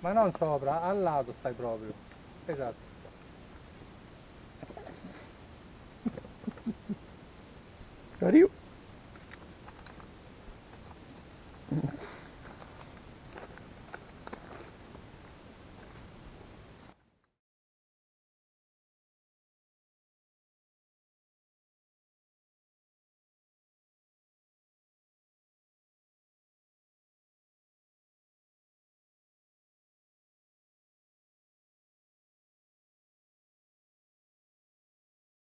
Ma non sopra, al lato stai proprio. Esatto. Arrivo.